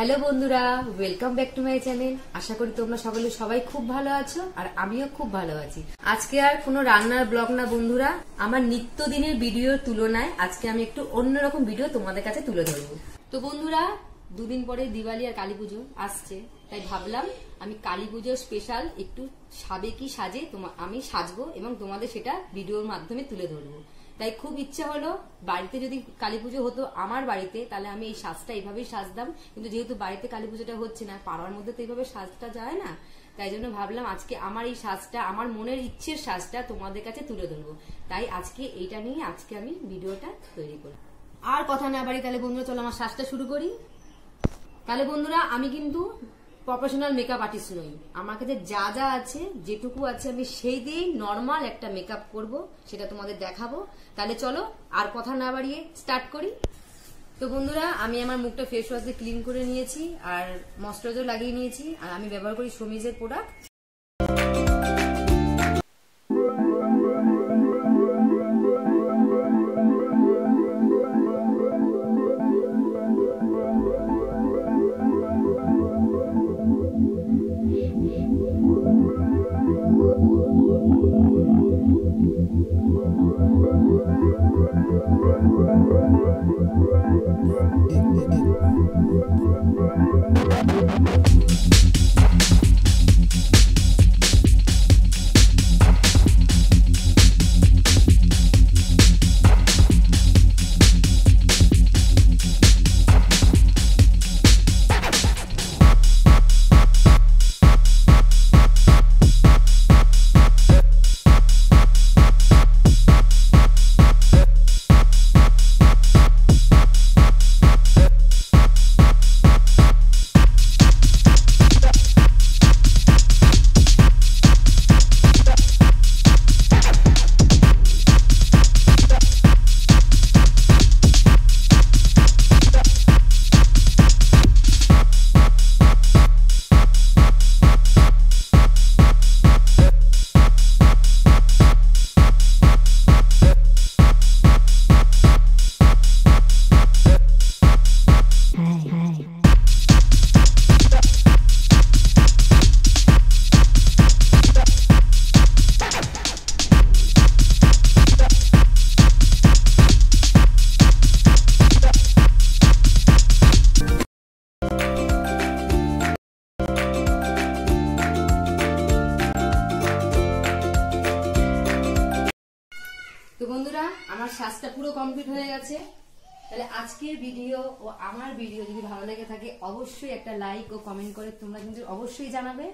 Hello বন্ধুরা welcome back to my channel আশা করি তোমরা সকলে সবাই খুব ভালো আছো আর আমিও খুব ভালো আছি। আজকে আর কোনো রান্নার ব্লগ না বন্ধুরা, আমার নিত্যদিনের ভিডিওর তুলনায় আজকে আমি একটু অন্যরকম ভিডিও তোমাদের কাছে তুলে ধরবো। তো বন্ধুরা, দুদিন পরে দিওয়ালি আর কালী পুজো আসছে, তাই ভাবলাম আমি কালী পুজোর স্পেশাল একটু সাবেকি সাজে আমি সাজবো এবং তোমাদের সেটা ভিডিওর মাধ্যমে তুলে ধরবো। তাই খুব ইচ্ছে হলো বাড়িতে যদি কালী পুজো হতো আমার বাড়িতে, তাহলে আমি এই সাজটা এইভাবেই সাজতাম। কিন্তু যেহেতু বাড়িতে কালী পুজোটা হচ্ছে না, পাড়ার মধ্যে তো এইভাবে সাজটা যায় না। তাই জন্য ভাবলাম আজকে আমার এই সাজটা, আমার মনের ইচ্ছের সাজটা তোমাদের কাছে তুলে ধরবো। তাই আজকে এইটা নিয়ে আজকে আমি ভিডিওটা তৈরি করি আর কথা না বাড়ি তাহলে বন্ধুরা চলো আমার সাজটা শুরু করি। তাহলে বন্ধুরা আমি কিন্তু প্রফেশনাল মেকআপ আর্টিস্ট নই। আমার কাছে যা যা আছে, যেটুকু আছে, আমি সেই দিয়েই নর্মাল একটা মেকআপ করব, সেটা তোমাদের দেখাবো। তাহলে চলো, আর কথা না বাড়িয়ে স্টার্ট করি। তো বন্ধুরা, আমি আমার মুখটা ফেস ওয়াশ দিয়ে ক্লিন করে নিয়েছি, আর ময়শ্চারাইজার লাগিয়ে নিয়েছি, আর আমি ব্যবহার করি সমিজের প্রোডাক্ট বন্ধুরা, আমার সাজটা পুরো কমপ্লিট হয়ে গেছে। তাহলে আজকের ভিডিও ও আমার ভিডিও যদি ভালো লেগে থাকে, অবশ্যই একটা লাইক ও কমেন্ট করে তোমরা কিন্তু অবশ্যই জানাবে।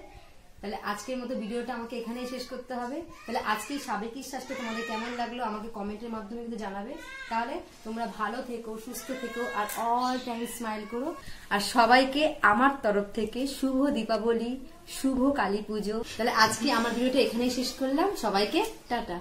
তাহলে আজকের মতো ভিডিওটা আমাকে এখানেই শেষ করতে হবে। তাহলে আজকের সাবেকি শ্বাসটা তোমাদের কেমন লাগল আমাকে কমেন্টের মাধ্যমে কিন্তু জানাবে। তাহলে তোমরা ভালো থেকো, সুস্থ থেকো, আর অল টাইম স্মাইল করো। আর সবাইকে আমার তরফ থেকে শুভ দীপাবলি, শুভ কালী পুজো। তাহলে আজকে আমার ভিডিওটা এখানেই শেষ করলাম। সবাইকে টাটা।